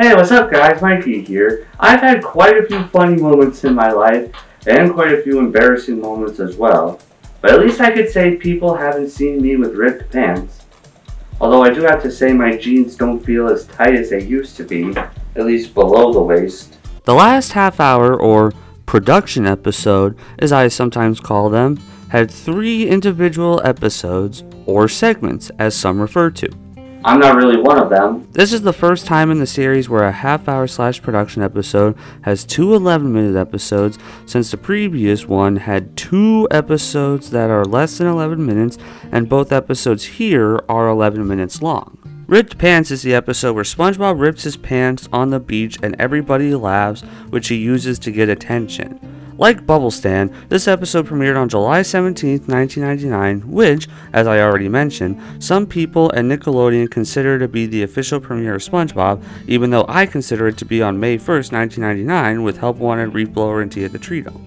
Hey, what's up guys? Mikey here. I've had quite a few funny moments in my life and quite a few embarrassing moments as well. But at least I could say people haven't seen me with ripped pants. Although I do have to say my jeans don't feel as tight as they used to be, at least below the waist. The last half hour, or production episode, as I sometimes call them, had three individual episodes, or segments, as some refer to. I'm not really one of them. This is the first time in the series where a half hour slash production episode has two 11 minute episodes, since the previous one had two episodes that are less than 11 minutes, and both episodes here are 11 minutes long. Ripped Pants is the episode where SpongeBob rips his pants on the beach and everybody laughs, which he uses to get attention. Like Bubble Stand, this episode premiered on July 17, 1999, which, as I already mentioned, some people and Nickelodeon consider to be the official premiere of SpongeBob, even though I consider it to be on May 1, 1999, with Help Wanted, Reef Blower, and Tea at the Treedome.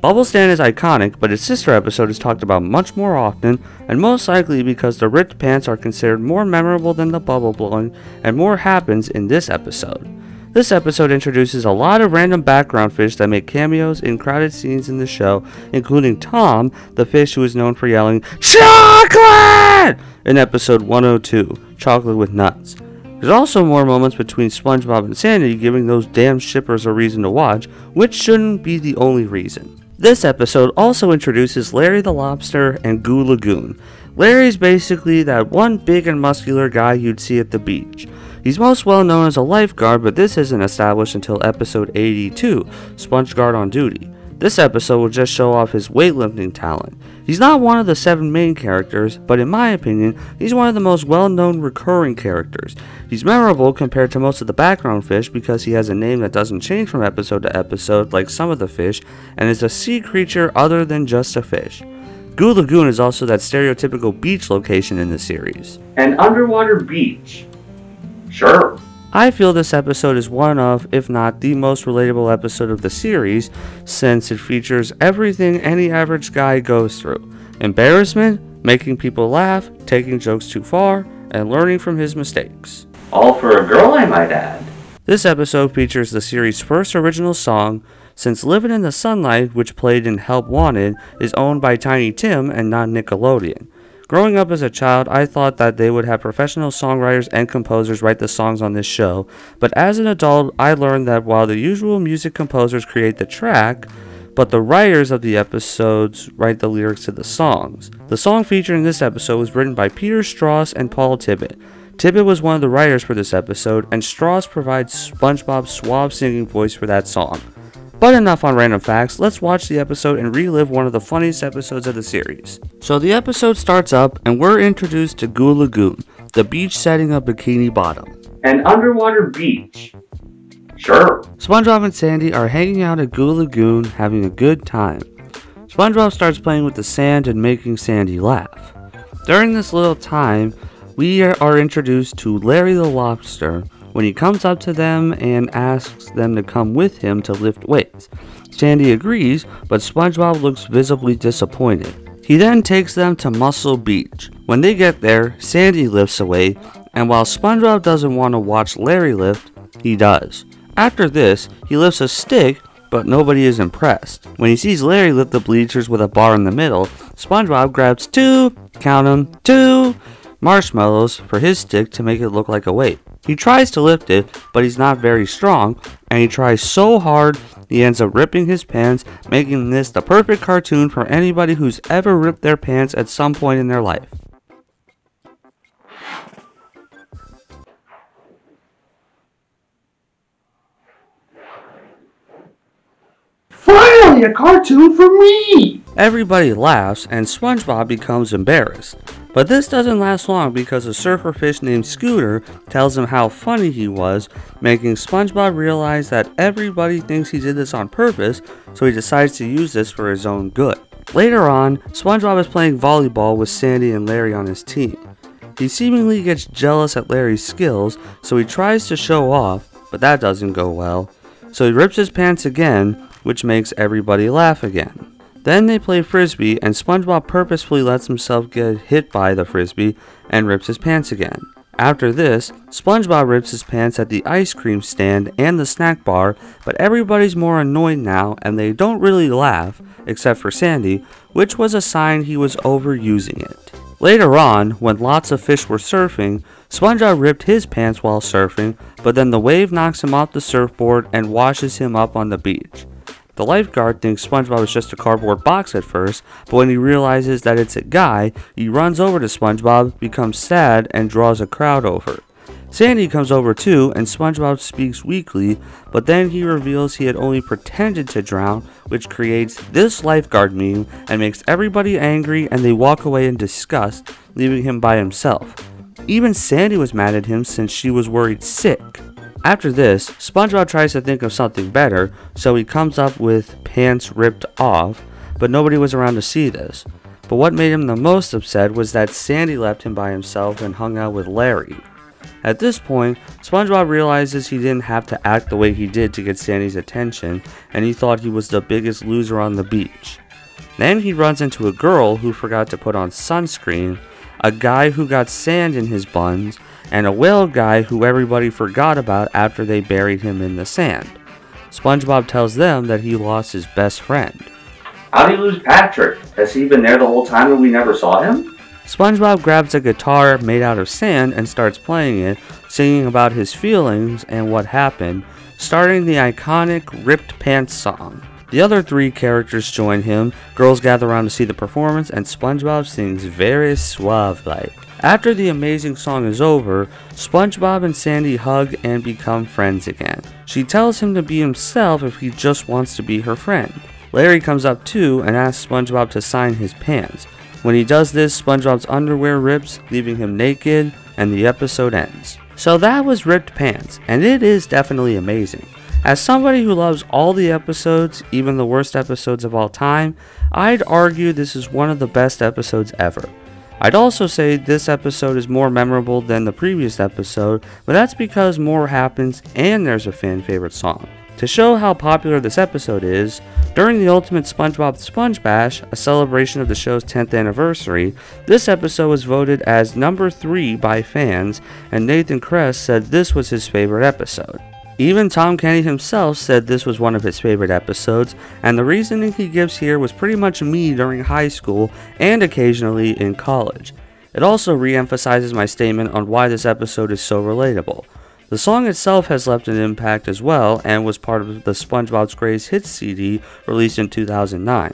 Bubble Stand is iconic, but its sister episode is talked about much more often, and most likely because the ripped pants are considered more memorable than the bubble blowing, and more happens in this episode. This episode introduces a lot of random background fish that make cameos in crowded scenes in the show, including Tom, the fish who is known for yelling, CHOCOLATE! in episode 102, Chocolate with Nuts. There's also more moments between SpongeBob and Sandy giving those damn shippers a reason to watch, which shouldn't be the only reason. This episode also introduces Larry the Lobster and Goo Lagoon. Larry's basically that one big and muscular guy you'd see at the beach. He's most well known as a lifeguard, but this isn't established until episode 82, SpongeGuard on Duty. This episode will just show off his weightlifting talent. He's not one of the seven main characters, but in my opinion, he's one of the most well known recurring characters. He's memorable compared to most of the background fish because he has a name that doesn't change from episode to episode like some of the fish, and is a sea creature other than just a fish. Goo Lagoon is also that stereotypical beach location in the series. An underwater beach. Sure. I feel this episode is one of, if not the most relatable episode of the series, since it features everything any average guy goes through embarrassment, making people laugh, taking jokes too far, and learning from his mistakes. All for a girl, I might add. This episode features the series' first original song, since Living in the Sunlight, which played in Help Wanted, is owned by Tiny Tim and not Nickelodeon. Growing up as a child, I thought that they would have professional songwriters and composers write the songs on this show, but as an adult, I learned that while the usual music composers create the track, but the writers of the episodes write the lyrics to the songs. The song featured in this episode was written by Peter Straus and Paul Tibbitt. Tibbitt was one of the writers for this episode, and Straus provides SpongeBob's suave singing voice for that song. But enough on random facts, let's watch the episode and relive one of the funniest episodes of the series. So the episode starts up and we're introduced to Goo Lagoon, the beach setting of Bikini Bottom. An underwater beach. Sure. SpongeBob and Sandy are hanging out at Goo Lagoon having a good time. SpongeBob starts playing with the sand and making Sandy laugh. During this little time, we are introduced to Larry the Lobster, when he comes up to them and asks them to come with him to lift weights. Sandy agrees, but SpongeBob looks visibly disappointed. He then takes them to Muscle Beach. When they get there, Sandy lifts a weight, and while SpongeBob doesn't want to watch Larry lift, he does. After this, he lifts a stick, but nobody is impressed. When he sees Larry lift the bleachers with a bar in the middle, SpongeBob grabs two, count 'em, two marshmallows for his stick to make it look like a weight. He tries to lift it, but he's not very strong, and he tries so hard he ends up ripping his pants, making this the perfect cartoon for anybody who's ever ripped their pants at some point in their life. Finally, a cartoon for me! Everybody laughs, and SpongeBob becomes embarrassed. But this doesn't last long because a surfer fish named Scooter tells him how funny he was, making SpongeBob realize that everybody thinks he did this on purpose, so he decides to use this for his own good. Later on, SpongeBob is playing volleyball with Sandy and Larry on his team. He seemingly gets jealous at Larry's skills, so he tries to show off, but that doesn't go well. So he rips his pants again, which makes everybody laugh again. Then they play frisbee, and SpongeBob purposefully lets himself get hit by the frisbee and rips his pants again. After this, SpongeBob rips his pants at the ice cream stand and the snack bar, but everybody's more annoyed now and they don't really laugh, except for Sandy, which was a sign he was overusing it. Later on, when lots of fish were surfing, SpongeBob ripped his pants while surfing, but then the wave knocks him off the surfboard and washes him up on the beach. The lifeguard thinks SpongeBob is just a cardboard box at first, but when he realizes that it's a guy, he runs over to SpongeBob, becomes sad, and draws a crowd over. Sandy comes over too, and SpongeBob speaks weakly, but then he reveals he had only pretended to drown, which creates this lifeguard meme and makes everybody angry and they walk away in disgust, leaving him by himself. Even Sandy was mad at him since she was worried sick. After this, SpongeBob tries to think of something better, so he comes up with pants ripped off, but nobody was around to see this. But what made him the most upset was that Sandy left him by himself and hung out with Larry. At this point, SpongeBob realizes he didn't have to act the way he did to get Sandy's attention, and he thought he was the biggest loser on the beach. Then he runs into a girl who forgot to put on sunscreen, a guy who got sand in his buns, and a whale guy who everybody forgot about after they buried him in the sand. SpongeBob tells them that he lost his best friend. How'd he lose Patrick? Has he been there the whole time and we never saw him? SpongeBob grabs a guitar made out of sand and starts playing it, singing about his feelings and what happened, starting the iconic Ripped Pants song. The other three characters join him, girls gather around to see the performance, and SpongeBob sings very suave like. After the amazing song is over, SpongeBob and Sandy hug and become friends again. She tells him to be himself if he just wants to be her friend. Larry comes up too and asks SpongeBob to sign his pants. When he does this, SpongeBob's underwear rips, leaving him naked, and the episode ends. So that was Ripped Pants, and it is definitely amazing. As somebody who loves all the episodes, even the worst episodes of all time, I'd argue this is one of the best episodes ever. I'd also say this episode is more memorable than the previous episode, but that's because more happens and there's a fan favorite song. To show how popular this episode is, during the Ultimate SpongeBob Sponge Bash, a celebration of the show's 10th anniversary, this episode was voted as number 3 by fans, and Nathan Kress said this was his favorite episode. Even Tom Kenny himself said this was one of his favorite episodes, and the reasoning he gives here was pretty much me during high school and occasionally in college. It also re emphasizes my statement on why this episode is so relatable. The song itself has left an impact as well and was part of the SpongeBob's Greatest Hits CD released in 2009.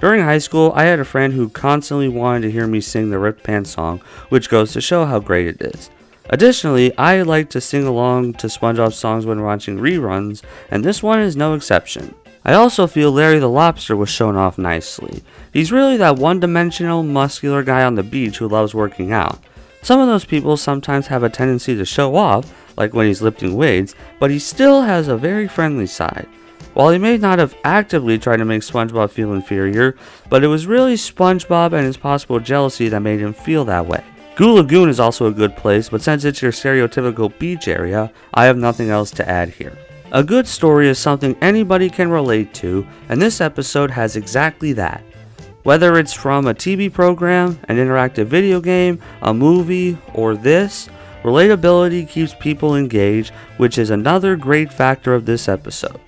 During high school, I had a friend who constantly wanted to hear me sing the Ripped Pants song, which goes to show how great it is. Additionally, I like to sing along to SpongeBob songs when watching reruns, and this one is no exception. I also feel Larry the Lobster was shown off nicely. He's really that one dimensional, muscular guy on the beach who loves working out. Some of those people sometimes have a tendency to show off, like when he's lifting weights, but he still has a very friendly side. While he may not have actively tried to make SpongeBob feel inferior, but it was really SpongeBob and his possible jealousy that made him feel that way. Goo Lagoon is also a good place, but since it's your stereotypical beach area, I have nothing else to add here. A good story is something anybody can relate to, and this episode has exactly that. Whether it's from a TV program, an interactive video game, a movie, or this, Relatability keeps people engaged, which is another great factor of this episode.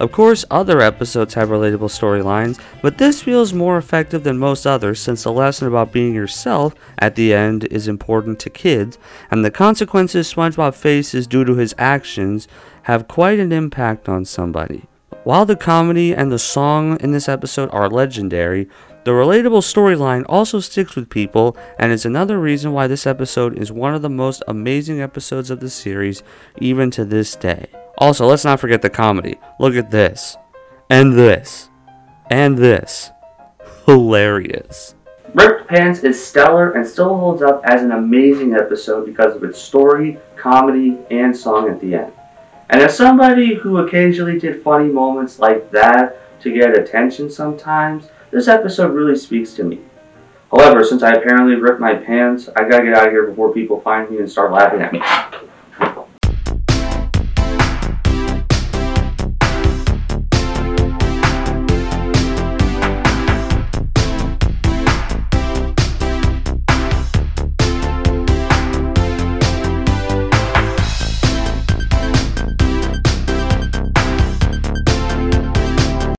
Of course, other episodes have relatable storylines, but this feels more effective than most others since the lesson about being yourself at the end is important to kids, and the consequences SpongeBob faces due to his actions have quite an impact on somebody. While the comedy and the song in this episode are legendary, the relatable storyline also sticks with people and is another reason why this episode is one of the most amazing episodes of the series, even to this day. Also, let's not forget the comedy. Look at this. And this. And this. Hilarious. Ripped Pants is stellar and still holds up as an amazing episode because of its story, comedy, and song at the end. And as somebody who occasionally did funny moments like that to get attention sometimes, this episode really speaks to me. However, since I apparently ripped my pants, I gotta get out of here before people find me and start laughing at me.